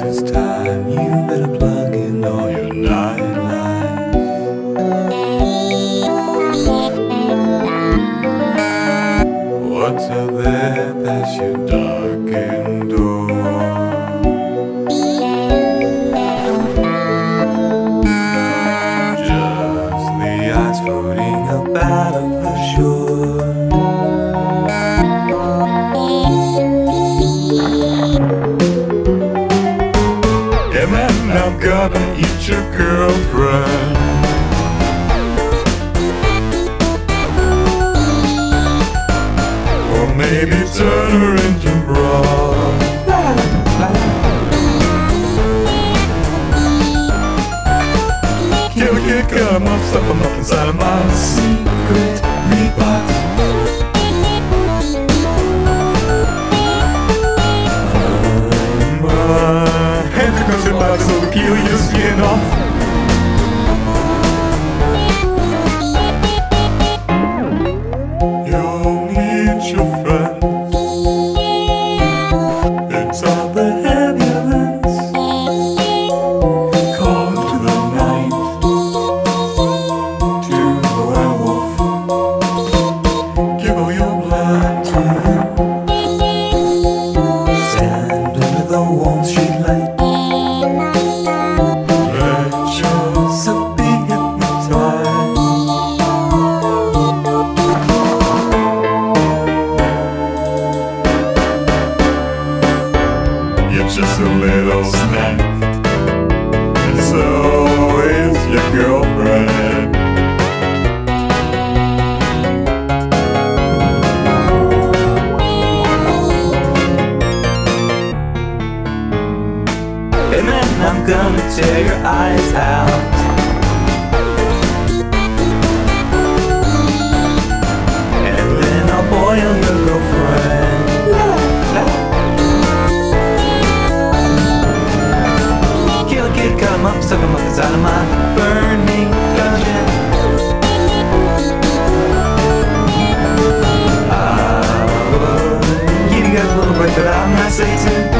it's time you better plug in all your night lights. What's up there that's your darkened door? Just the ice floating up out of the shore. Gonna eat your girlfriend. Or maybe turn her into broad. Kill a kick, cut 'em up, stuff 'em up inside of my your skin off. You'll meet your friends. It's all the You're just a little snack. And so is your girlfriend. And then I'm gonna tear your eyes out. 'em up, suck 'em up inside of my burning dungeon. I will give you guys a little break, but I'm not Satan.